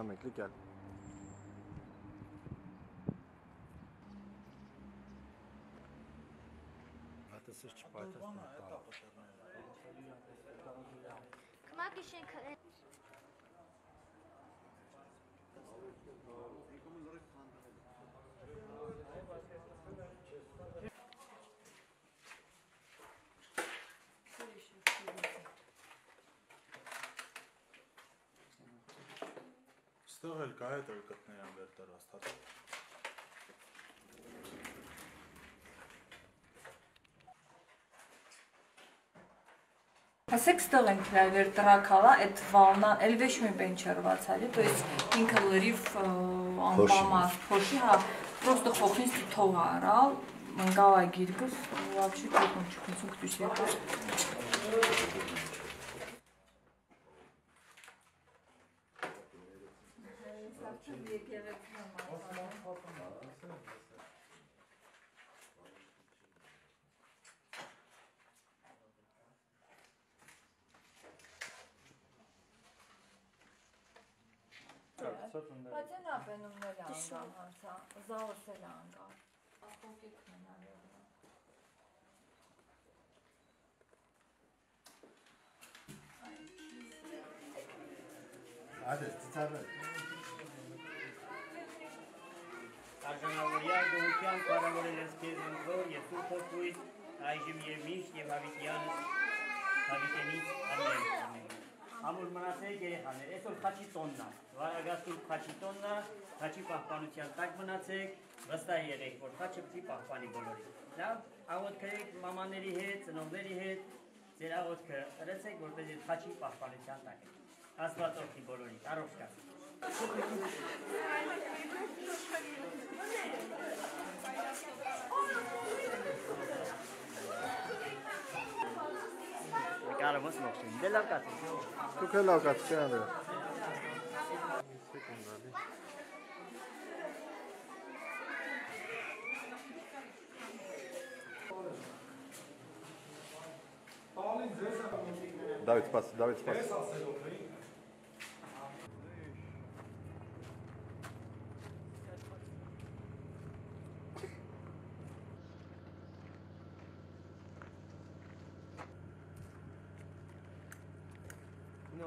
Emekli gel. Atası çıpa atası. Кнапищенко Ստեղ էլ կա այդ էլ գտներան վերտեր աստած։ Ասեք ստեղ ենք նայվեր տրակալա, այդ վալնան էլ վեշ մի պենչերվացալի, то есть ինքը լրիվ անպամած փոշի, հա, просто խոխին թող արալ, մնգավա գիրկս, вообще Çok büyük evet. Osman Fatma. Nasıl yapıyorsun? Patena benimle langa Hadi tutarım. Արժանավորյալ գողության կարավորել ես քեզ ընտրոր եւ սուրբ հոգույց այժմ եւ միշտ եւ հավիտյանս հավիտենից ամեն Ամուր մնացեք երեխաներ, այսօր խաչի տոնն է, վարագաստուր խաչի տոնն է, խաչի պահպանության տակ մնացեք, վստահ եղեք, որ խաչը պիտի պահպանի բոլորին։ Լավ, աղոթք գրեք մամաների հետ, ծնողների հետ, ձեր աղոթքը ըրեցեք, որպեսզի խաչի պահպանության տակ եք։ Աստված օգնի բոլորին, առողջ կացեք։ vraiment ce morceau. Une Ne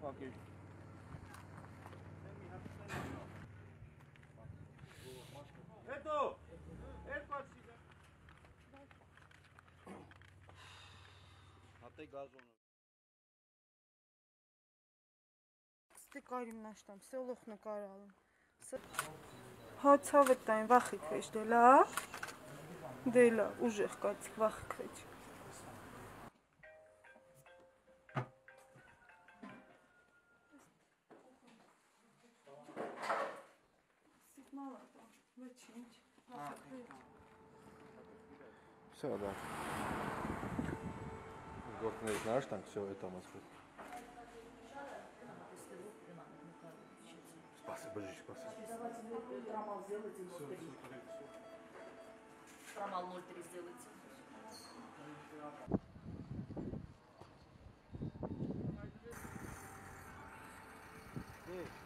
paket? Eto! Et paksiga. Hatta gaz onu. Ստիկարիմ նաշտամ, սելոխ նկար ալում։ Հա ցավը տային վախի քեշ դե լավ։ Դելա, ուժեղ կացիկ վախի քեջ։ Սիգնալ ատա, ոչինչ։ Все, да. Գործներից նարաշ տանք, все, это у нас будет. Спасибо, божечки, спасибо. Канал 03 зелиться. Hey.